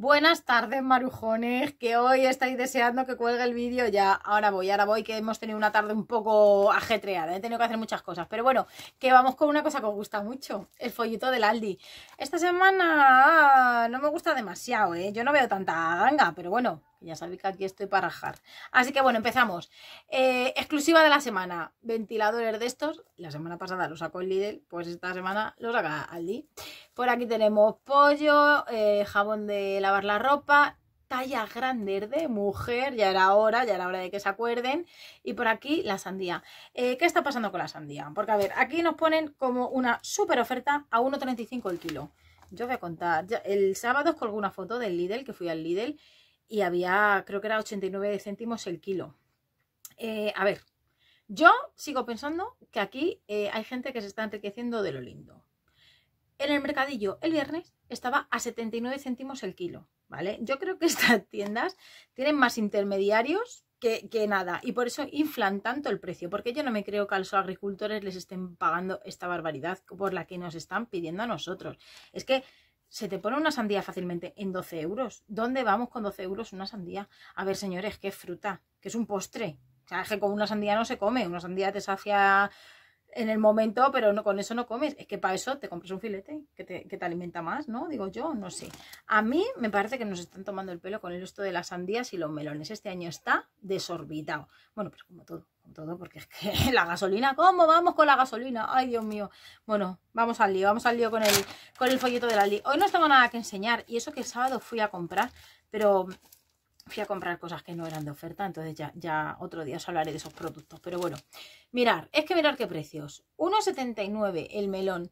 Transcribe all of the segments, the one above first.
Buenas tardes, marujones, que hoy estáis deseando que cuelgue el vídeo ya. Ahora voy, ahora voy, que hemos tenido una tarde un poco ajetreada, he tenido que hacer muchas cosas. Pero bueno, que vamos con una cosa que os gusta mucho, el follito del Aldi. Esta semana no me gusta demasiado, ¿eh? Yo no veo tanta ganga, pero bueno, ya sabéis que aquí estoy para rajar. Así que bueno, empezamos. Eh, exclusiva de la semana, ventiladores de estos. La semana pasada lo sacó el Lidl, pues esta semana lo saca Aldi. Por aquí tenemos pollo, eh, jabón de lavar la ropa, talla grande de mujer, ya era hora, ya era hora de que se acuerden. Y por aquí la sandía. Eh, ¿Qué está pasando con la sandía? Porque a ver, aquí nos ponen como una super oferta a 1,35 el kilo. Yo voy a contar, el sábado os colgué una foto del Lidl, que fui al Lidl, y había, creo que era 89 céntimos el kilo. Eh, a ver, yo sigo pensando que aquí hay gente que se está enriqueciendo de lo lindo. En el mercadillo el viernes estaba a 79 céntimos el kilo, ¿vale? Yo creo que estas tiendas tienen más intermediarios que, nada y por eso inflan tanto el precio, porque yo no me creo que a los agricultores les estén pagando esta barbaridad por la que nos están pidiendo a nosotros. Es que se te pone una sandía fácilmente en 12 euros. ¿Dónde vamos con 12 euros una sandía? A ver, señores, ¿qué fruta? ¿Qué es un postre? O sea, es que con una sandía no se come. Una sandía te sacia en el momento, pero no, con eso no comes. Es que para eso te compras un filete que te, alimenta más, ¿no? Digo yo, no sé. A mí me parece que nos están tomando el pelo con el resto de las sandías y los melones. Este año está desorbitado. Bueno, pues como todo, todo, porque es que la gasolina, ¿cómo vamos con la gasolina? Ay, Dios mío. Bueno, vamos al lío, vamos al lío con el, con el folleto de la Hoy no tengo nada que enseñar y eso que el sábado fui a comprar, pero fui a comprar cosas que no eran de oferta, entonces ya, ya otro día os hablaré de esos productos. Pero bueno, mirar, es que mirar qué precios. 1,79 el melón.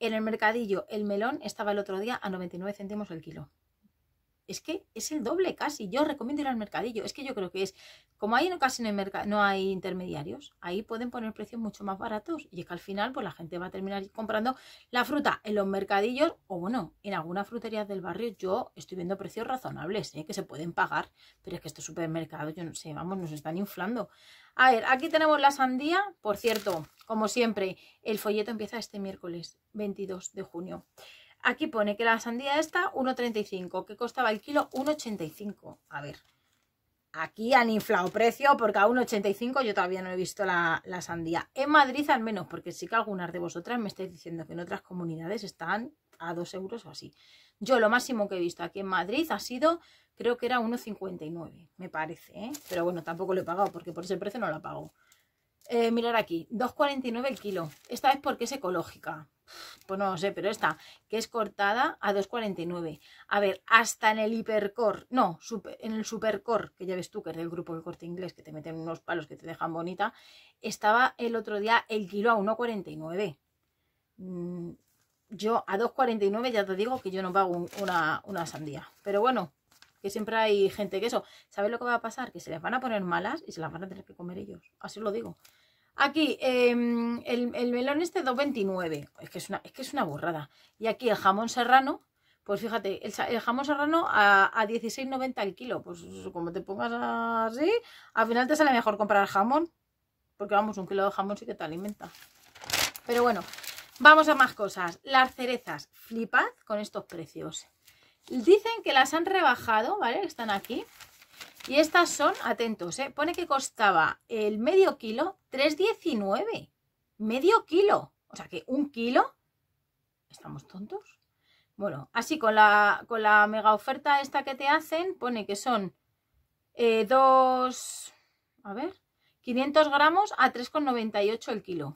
En el mercadillo el melón estaba el otro día a 99 céntimos el kilo es que es el doble casi. Yo recomiendo ir al mercadillo. Es que yo creo que es, como ahí no, casi no hay, no hay intermediarios, ahí pueden poner precios mucho más baratos. Y es que al final, pues la gente va a terminar comprando la fruta en los mercadillos o bueno, en algunas fruterías del barrio yo estoy viendo precios razonables, ¿eh? que se pueden pagar. Pero es que estos supermercados, yo no sé, vamos, nos están inflando. A ver, aquí tenemos la sandía. Por cierto, como siempre, el folleto empieza este miércoles 22 de junio. Aquí pone que la sandía esta 1,35, que costaba el kilo 1,85. A ver, aquí han inflado precio porque a 1,85 yo todavía no he visto la, sandía. En Madrid al menos, porque sí que algunas de vosotras me estáis diciendo que en otras comunidades están a 2 euros o así. Yo lo máximo que he visto aquí en Madrid ha sido, creo que era 1,59, me parece, ¿eh? Pero bueno, tampoco lo he pagado porque por ese precio no lo pago. Eh, mirar aquí, 2,49 el kilo. Esta vez porque es ecológica. Pues no lo sé, pero esta, que es cortada a 2,49. A ver, hasta en el hipercore, no, en el supercore, que ya ves tú, que es del grupo del corte inglés, que te meten unos palos que te dejan bonita, estaba el otro día el kilo a 1,49. Mm, yo a 2,49 ya te digo que yo no pago una, una sandía. Pero bueno, que siempre hay gente que eso, ¿sabes lo que va a pasar? Que se les van a poner malas y se las van a tener que comer ellos. Así lo digo. Aquí, em, el, melón este 2,29. Es que es, una, es que es una borrada. Y aquí el jamón serrano, pues fíjate, el, jamón serrano a, a 16,90 el kilo. Pues como te pongas así, al final te sale mejor comprar jamón. Porque vamos, un kilo de jamón sí que te alimenta. Pero bueno, vamos a más cosas. Las cerezas, flipad con estos precios. Dicen que las han rebajado, ¿vale? Están aquí. Y estas son, atentos, ¿eh? pone que costaba el medio kilo 3,19. Medio kilo. O sea que un kilo. ¿Estamos tontos? Bueno, así con la, con la mega oferta esta que te hacen, pone que son eh, dos... A ver, 500 gramos a 3,98 el kilo.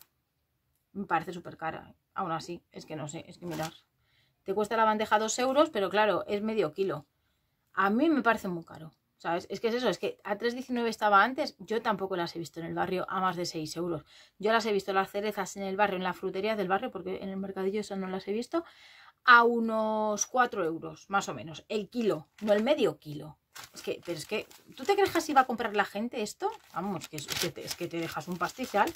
Me parece súper cara. ¿eh? Aún así, es que no sé, es que mirar. Te cuesta la bandeja 2 euros, pero claro, es medio kilo. A mí me parece muy caro. ¿Sabes? Es que es eso, es que a 3,19 estaba antes, yo tampoco las he visto en el barrio a más de 6 euros. Yo las he visto las cerezas en el barrio, en la frutería del barrio, porque en el mercadillo eso no las he visto, a unos 4 euros, más o menos, el kilo, no el medio kilo. Es que, pero es que, ¿tú te crees que así va a comprar la gente esto? Vamos, que es, que es que te dejas un pastizal.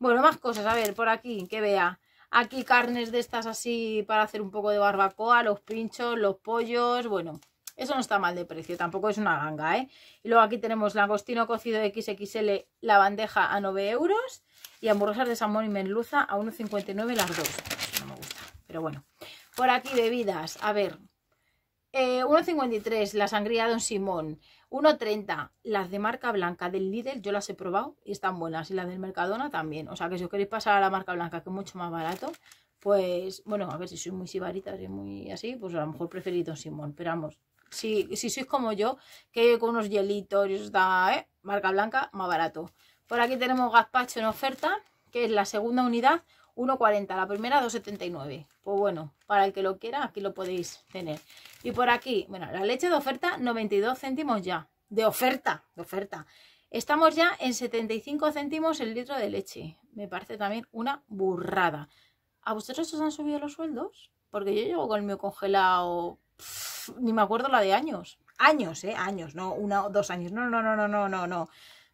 Bueno, más cosas, a ver, por aquí, que vea. Aquí carnes de estas así para hacer un poco de barbacoa, los pinchos, los pollos, bueno, eso no está mal de precio, tampoco es una ganga, ¿eh? Y luego aquí tenemos langostino cocido XXL, la bandeja a 9 euros. Y hamburguesas de salmón y merluza a 1,59 las dos. no me gusta, pero bueno. Por aquí bebidas, a ver. Eh, 1,53 la sangría Don Simón. 1,30 las de marca blanca del Lidl, yo las he probado y están buenas. Y las del Mercadona también. O sea que si os queréis pasar a la marca blanca, que es mucho más barato, pues bueno, a ver si sois muy sibaritas y muy así, pues a lo mejor preferís Don Simón. Pero vamos, si, si sois como yo, que con unos hielitos y está, ¿eh? Marca blanca, más barato. Por aquí tenemos gazpacho en oferta, que es la segunda unidad, 1,40, la primera 2,79. Pues bueno, para el que lo quiera, aquí lo podéis tener. Y por aquí, bueno, la leche de oferta, 92 céntimos ya. De oferta, de oferta. Estamos ya en 75 céntimos el litro de leche. Me parece también una burrada. ¿A vosotros os han subido los sueldos? Porque yo llevo con el mío congelado, ni me acuerdo la de años. Años, ¿eh? Años, no una o dos años. No, no, no, no, no, no, no.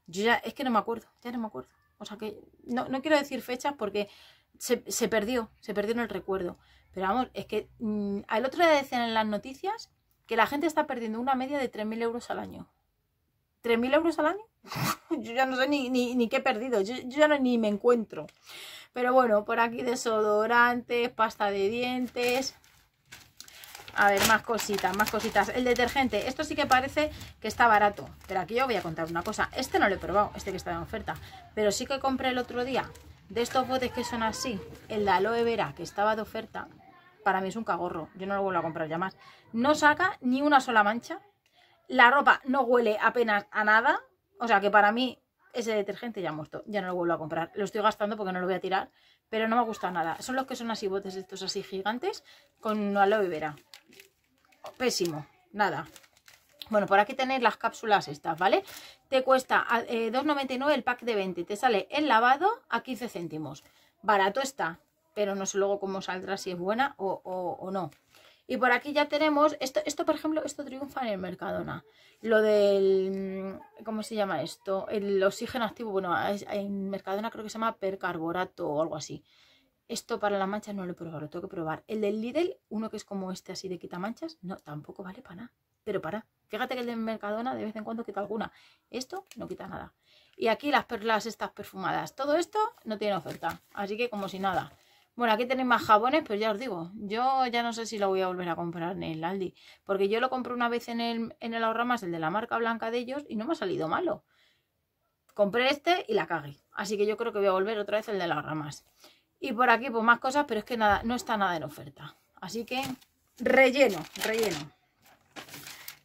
Yo ya, es que no me acuerdo, ya no me acuerdo. O sea que no, no quiero decir fechas porque se, se, perdió, se perdió en el recuerdo. Pero vamos, es que mmm, al otro día decían en las noticias que la gente está perdiendo una media de 3.000 euros al año. ¿3.000 euros al año? yo ya no sé ni, ni, qué he perdido, yo, yo, ya ni me encuentro. Pero bueno, por aquí desodorantes, pasta de dientes. A ver, más cositas, más cositas. El detergente, esto sí que parece que está barato. Pero aquí yo voy a contar una cosa. Este no lo he probado, este que está en oferta. Pero sí que compré el otro día de estos botes que son así. El de aloe vera, que estaba de oferta. Para mí es un cagorro. Yo no lo vuelvo a comprar ya más. No saca ni una sola mancha. La ropa no huele apenas a nada. O sea que para mí ese detergente ya muerto. Ya no lo vuelvo a comprar. Lo estoy gastando porque no lo voy a tirar. Pero no me gusta nada. Son los que son así botes estos así gigantes con aloe vera. Pésimo. Nada. Bueno, por aquí tenéis las cápsulas estas, ¿vale? Te cuesta eh, 2,99 el pack de 20. Te sale el lavado a 15 céntimos. Barato está, pero no sé luego cómo saldrá, si es buena o, o, no. Y por aquí ya tenemos, esto, esto por ejemplo, esto triunfa en el Mercadona. Lo del, ¿cómo se llama esto? El oxígeno activo, bueno, en Mercadona creo que se llama percarborato o algo así. Esto para las manchas no lo he probado, lo tengo que probar. El del Lidl, uno que es como este así de quita manchas, no, tampoco vale para nada. Pero para, fíjate que el de Mercadona de vez en cuando quita alguna. Esto no quita nada. Y aquí las perlas estas perfumadas. Todo esto no tiene oferta, así que como si nada. Bueno, aquí tenéis más jabones, pero ya os digo, yo ya no sé si lo voy a volver a comprar en el Aldi. Porque yo lo compré una vez en el, en el Ahorramas, el de la marca blanca de ellos, y no me ha salido malo. Compré este y la cagué. Así que yo creo que voy a volver otra vez el de la Ahorramas. Y por aquí, pues más cosas, pero es que nada, no está nada en oferta. Así que relleno, relleno.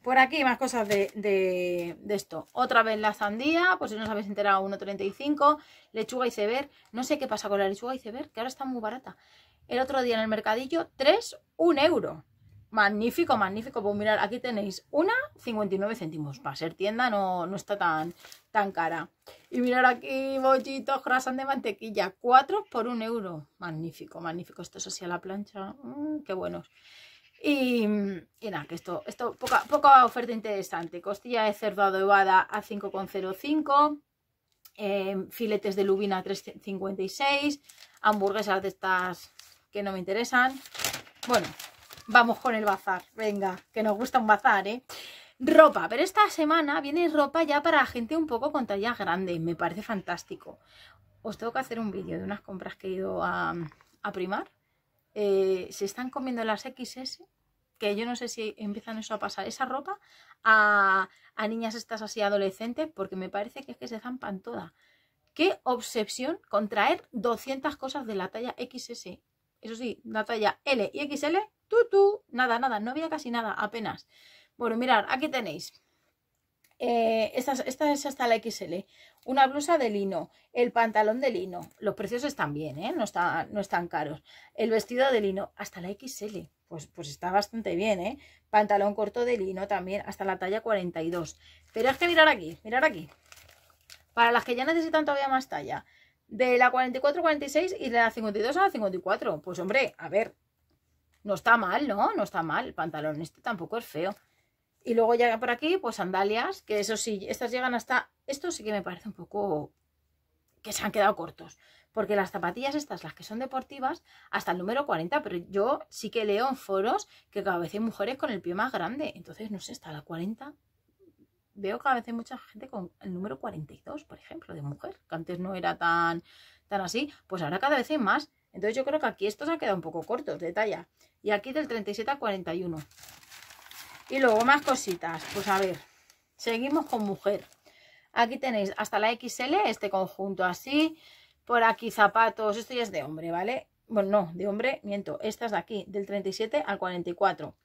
Por aquí más cosas de, de, de, esto. Otra vez la sandía, pues si no os habéis enterado, 1,35. Lechuga iceberg. No sé qué pasa con la lechuga iceberg, que ahora está muy barata. El otro día en el mercadillo, 3, 1 euro. Magnífico, magnífico. Pues mirad, aquí tenéis una 59 céntimos. Para ser tienda no, no está tan, tan cara. Y mirad aquí bollitos croissant de mantequilla. 4 por 1 euro. Magnífico, magnífico. Esto es así a la plancha. Mmm, qué buenos. Y, nada, que esto, esto poca, oferta interesante. Costilla de cerdo adobada a 5,05. Eh, filetes de lubina a 3,56. Hamburguesas de estas que no me interesan. Bueno, vamos con el bazar. Venga, que nos gusta un bazar, ¿eh? Ropa, pero esta semana viene ropa ya para gente un poco con talla grande. Me parece fantástico. Os tengo que hacer un vídeo de unas compras que he ido a, a primar eh, se están comiendo las XS, que yo no sé si empiezan eso a pasar, esa ropa a, a niñas estas así adolescentes, porque me parece que es que se zampan toda. Qué obsesión con traer 200 cosas de la talla XS. Eso sí, la talla L y XL, tú, tú, nada, nada, no había casi nada, apenas. Bueno, mirad, aquí tenéis. Eh, esta, esta es hasta la XL. Una blusa de lino, el pantalón de lino. Los precios están bien, ¿eh? no, está, no están caros. El vestido de lino, hasta la XL. Pues, pues está bastante bien, ¿eh? Pantalón corto de lino también, hasta la talla 42. Pero es que mirar aquí, mirar aquí. Para las que ya necesitan todavía más talla. De la 44-46 y de la 52 a la 54. Pues hombre, a ver. No está mal, ¿no? No está mal. El pantalón este tampoco es feo. Y luego ya por aquí, pues sandalias, que eso sí, estas llegan hasta... Esto sí que me parece un poco que se han quedado cortos. Porque las zapatillas estas, las que son deportivas, hasta el número 40, pero yo sí que leo en foros que cada vez hay mujeres con el pie más grande. Entonces, no sé, hasta la 40 veo cada vez hay mucha gente con el número 42, por ejemplo, de mujer, que antes no era tan, tan así, pues ahora cada vez hay más. Entonces yo creo que aquí estos han quedado un poco cortos de talla. Y aquí del 37 al 41. Y luego más cositas. Pues a ver, seguimos con mujer. Aquí tenéis hasta la XL, este conjunto así. Por aquí zapatos, esto ya es de hombre, ¿vale? Bueno, no, de hombre, miento. Estas de aquí, del 37 al 44.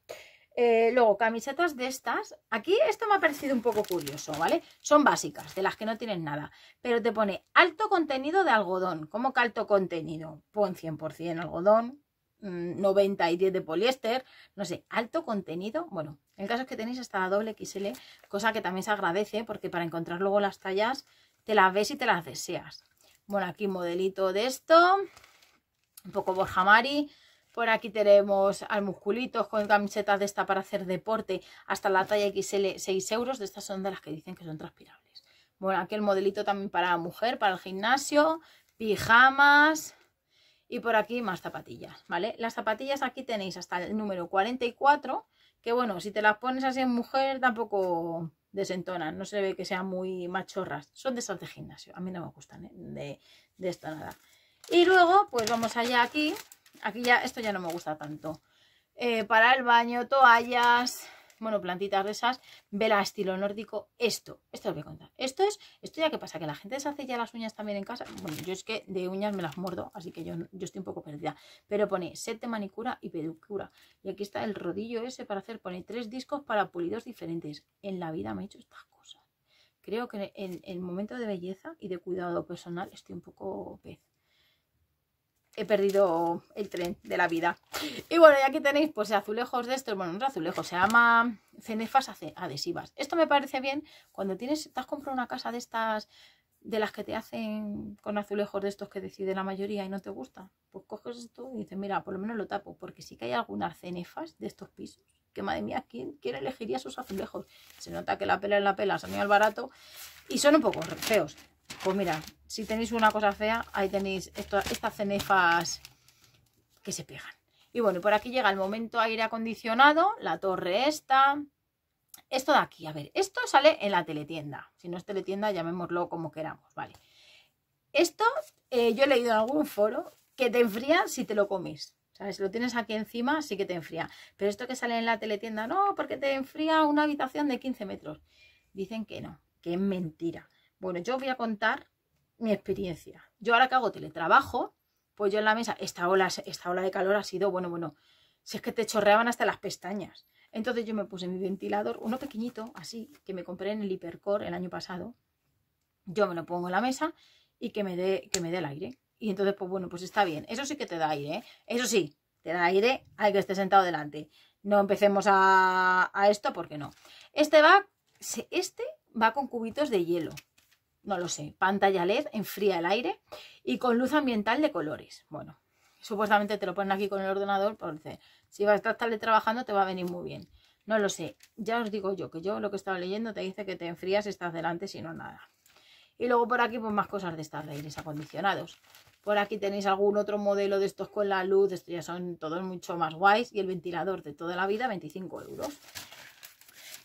Eh, luego, camisetas de estas. Aquí esto me ha parecido un poco curioso, ¿vale? Son básicas, de las que no tienen nada. Pero te pone alto contenido de algodón. ¿Cómo que alto contenido? Pon 100% algodón, 90 mm, y 10 de poliéster, no sé, alto contenido. Bueno, el caso es que tenéis hasta la doble XL, cosa que también se agradece porque para encontrar luego las tallas te las ves y te las deseas. Bueno, aquí modelito de esto, un poco Borja Mari. Por aquí tenemos al musculitos con camisetas de esta para hacer deporte hasta la talla XL 6 euros. De estas son de las que dicen que son transpirables. Bueno, aquí el modelito también para la mujer, para el gimnasio, pijamas, y por aquí más zapatillas, ¿vale? Las zapatillas aquí tenéis hasta el número 44, que bueno, si te las pones así en mujer tampoco desentonan, no se ve que sean muy machorras, son de esas de gimnasio, a mí no me gustan, ¿eh? de, de esto nada. Y luego, pues vamos allá aquí, aquí ya, esto ya no me gusta tanto, eh, para el baño, toallas, bueno, plantitas de esas, vela estilo nórdico, esto, esto lo voy a contar. Esto es, esto ya que pasa, que la gente se hace ya las uñas también en casa. Bueno, yo es que de uñas me las muerdo, así que yo, yo estoy un poco perdida. Pero pone set de manicura y pedicura. Y aquí está el rodillo ese para hacer, pone tres discos para pulidos diferentes. En la vida me he hecho estas cosas. Creo que en el momento de belleza y de cuidado personal estoy un poco pez he perdido el tren de la vida. Y bueno, y aquí tenéis pues azulejos de estos, bueno, no azulejos, se llama cenefas adhesivas. Esto me parece bien cuando tienes, te has comprado una casa de estas, de las que te hacen con azulejos de estos que decide la mayoría y no te gusta. Pues coges esto y dices, mira, por lo menos lo tapo, porque sí que hay algunas cenefas de estos pisos. Que madre mía, ¿quién, quiere elegiría esos azulejos? Se nota que la pela en la pela se al barato y son un poco feos. Pues mira, si tenéis una cosa fea, ahí tenéis estas cenefas que se pegan. Y bueno, por aquí llega el momento aire acondicionado, la torre esta. Esto de aquí, a ver, esto sale en la teletienda. Si no es teletienda, llamémoslo como queramos, ¿vale? Esto, eh, yo he leído en algún foro que te enfría si te lo comes. ¿Sabes? Si lo tienes aquí encima, sí que te enfría. Pero esto que sale en la teletienda, no, porque te enfría una habitación de 15 metros. Dicen que no, que es mentira. Bueno, yo os voy a contar mi experiencia. Yo ahora que hago teletrabajo, pues yo en la mesa, esta ola, esta ola de calor ha sido, bueno, bueno, si es que te chorreaban hasta las pestañas. Entonces yo me puse mi ventilador, uno pequeñito, así, que me compré en el Hipercore el año pasado. Yo me lo pongo en la mesa y que me dé, que me dé el aire. Y entonces, pues bueno, pues está bien. Eso sí que te da aire, ¿eh? Eso sí, te da aire al que esté sentado delante. No empecemos a, a esto porque no. Este va, este va con cubitos de hielo no lo sé, pantalla LED, enfría el aire y con luz ambiental de colores. Bueno, supuestamente te lo ponen aquí con el ordenador porque si vas a estar trabajando te va a venir muy bien. No lo sé, ya os digo yo que yo lo que estaba leyendo te dice que te enfrías estás delante, si no nada. Y luego por aquí pues más cosas de estas de aires acondicionados. Por aquí tenéis algún otro modelo de estos con la luz, estos ya son todos mucho más guays. Y el ventilador de toda la vida, 25 euros.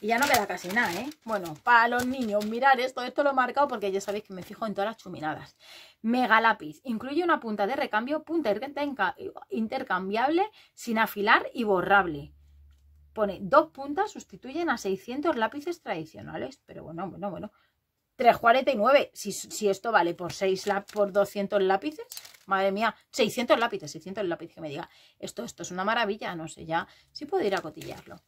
Y ya no queda casi nada, ¿eh? Bueno, para los niños, mirar esto, esto lo he marcado porque ya sabéis que me fijo en todas las chuminadas. Mega lápiz. Incluye una punta de recambio, punta intercambiable, sin afilar y borrable. Pone dos puntas, sustituyen a 600 lápices tradicionales. Pero bueno, bueno, bueno. 3,49. Si, si esto vale por 6 por 200 lápices, Madre mía, 600 lápices, 600 lápices que me diga. Esto, esto es una maravilla, no sé ya si puedo ir a cotillarlo.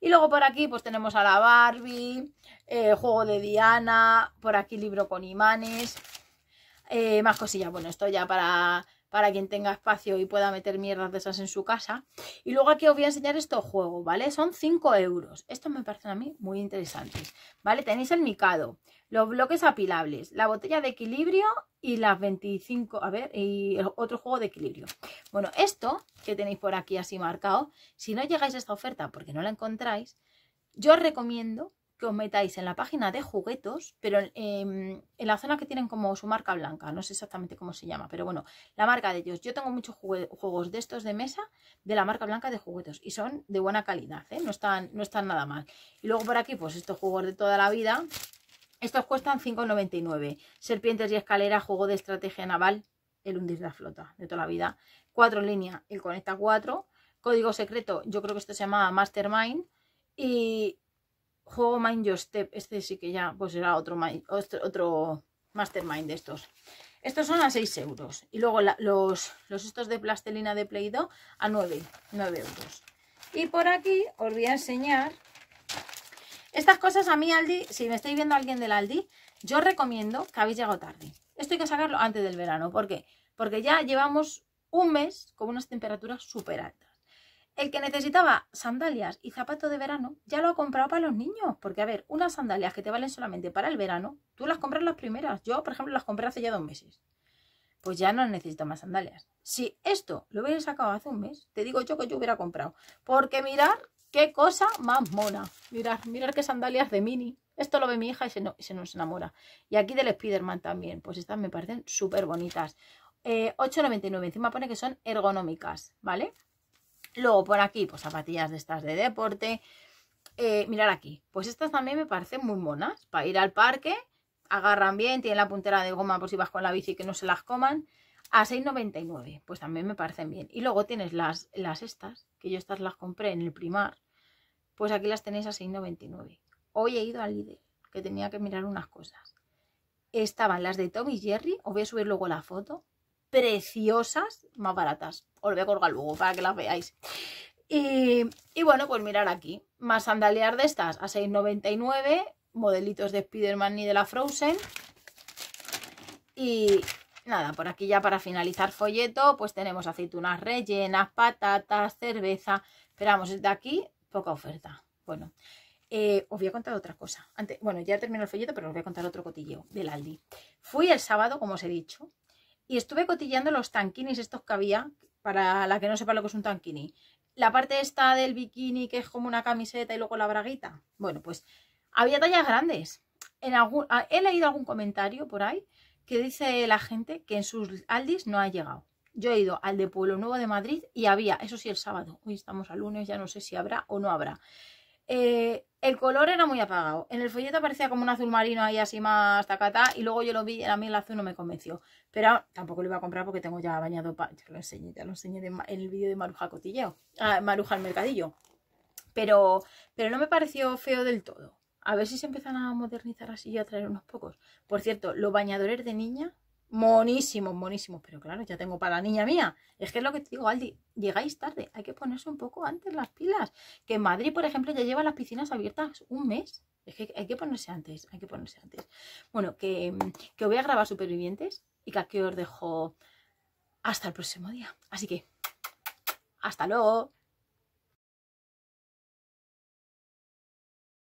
Y luego por aquí pues tenemos a la Barbie, eh, juego de Diana, por aquí libro con imanes, eh, más cosillas. Bueno, esto ya para para quien tenga espacio y pueda meter mierdas de esas en su casa. Y luego aquí os voy a enseñar estos juegos, ¿vale? Son 5 euros. Estos me parecen a mí muy interesantes, ¿vale? Tenéis el micado, los bloques apilables, la botella de equilibrio y las 25, a ver, y otro juego de equilibrio. Bueno, esto que tenéis por aquí así marcado, si no llegáis a esta oferta porque no la encontráis, yo os recomiendo que os metáis en la página de juguetos, pero en la zona que tienen como su marca blanca, no sé exactamente cómo se llama, pero bueno, la marca de ellos. Yo tengo muchos juegos de estos de mesa de la marca blanca de juguetos y son de buena calidad, ¿eh? no, están, no están nada mal. Y luego por aquí, pues estos juegos de toda la vida, estos cuestan 5,99. Serpientes y escalera, juego de estrategia naval, el hundir la flota de toda la vida. Cuatro líneas, el conecta 4. Código secreto, yo creo que esto se llama Mastermind Y juego Mind Your Step. Este sí que ya pues era otro, otro, Mastermind de estos. Estos son a 6 euros. Y luego los, los estos de plastelina de Play-Doh a 9, 9 euros. Y por aquí os voy a enseñar estas cosas a mí Aldi, si me estáis viendo alguien del Aldi, yo recomiendo que habéis llegado tarde. Esto hay que sacarlo antes del verano. ¿Por qué? Porque ya llevamos un mes con unas temperaturas súper altas. El que necesitaba sandalias y zapatos de verano ya lo ha comprado para los niños. Porque, a ver, unas sandalias que te valen solamente para el verano, tú las compras las primeras. Yo, por ejemplo, las compré hace ya dos meses. Pues ya no necesito más sandalias. Si esto lo hubiera sacado hace un mes, te digo yo que yo hubiera comprado. Porque mirar qué cosa más mona. Mirar, mirar qué sandalias de mini. Esto lo ve mi hija y se, no, se nos enamora. Y aquí del Spiderman también. Pues estas me parecen súper bonitas. 8,99. Eh, Encima pone que son ergonómicas, ¿vale? Luego por aquí, pues zapatillas de estas de deporte. Eh, mirar aquí. Pues estas también me parecen muy monas. Para ir al parque. Agarran bien, tienen la puntera de goma por si vas con la bici que no se las coman. A 6,99. Pues también me parecen bien. Y luego tienes las, las estas, que yo estas las compré en el primar. Pues aquí las tenéis a 6,99. Hoy he ido al Lidl, que tenía que mirar unas cosas. Estaban las de Tommy Jerry. Os voy a subir luego la foto preciosas, más baratas. Os voy a colgar luego para que las veáis. Y, bueno, pues mirar aquí. Más sandalias de estas a 6,99. Modelitos de Spiderman y de la Frozen. Y nada, por aquí ya para finalizar folleto, pues tenemos aceitunas rellenas, patatas, cerveza. Pero vamos, desde aquí, poca oferta. Bueno, eh, os voy a contar otra cosa. Antes, bueno, ya terminó el folleto, pero os voy a contar otro cotilleo del Aldi. Fui el sábado, como os he dicho, y estuve cotillando los tanquinis estos que había, para la que no sepa lo que es un tanquini. La parte esta del bikini, que es como una camiseta y luego la braguita. Bueno, pues había tallas grandes. En algún, he leído algún comentario por ahí que dice la gente que en sus Aldis no ha llegado. Yo he ido al de Pueblo Nuevo de Madrid y había, eso sí, el sábado. Hoy estamos al lunes, ya no sé si habrá o no habrá. Eh, el color era muy apagado. En el folleto parecía como un azul marino ahí así más tacata. Y luego yo lo vi, a mí el azul no me convenció. Pero tampoco lo iba a comprar porque tengo ya bañado. Ya lo enseñé, ya lo enseñé en el vídeo de Maruja Cotilleo. Ah, Maruja al Mercadillo. Pero, pero no me pareció feo del todo. A ver si se empiezan a modernizar así y a traer unos pocos. Por cierto, los bañadores de niña monísimos, monísimos. Pero claro, ya tengo para la niña mía. Es que es lo que te digo, Aldi, llegáis tarde. Hay que ponerse un poco antes las pilas. Que en Madrid, por ejemplo, ya lleva las piscinas abiertas un mes. Es que hay que ponerse antes, hay que ponerse antes. Bueno, que, que voy a grabar Supervivientes y que aquí os dejo hasta el próximo día. Así que, hasta luego.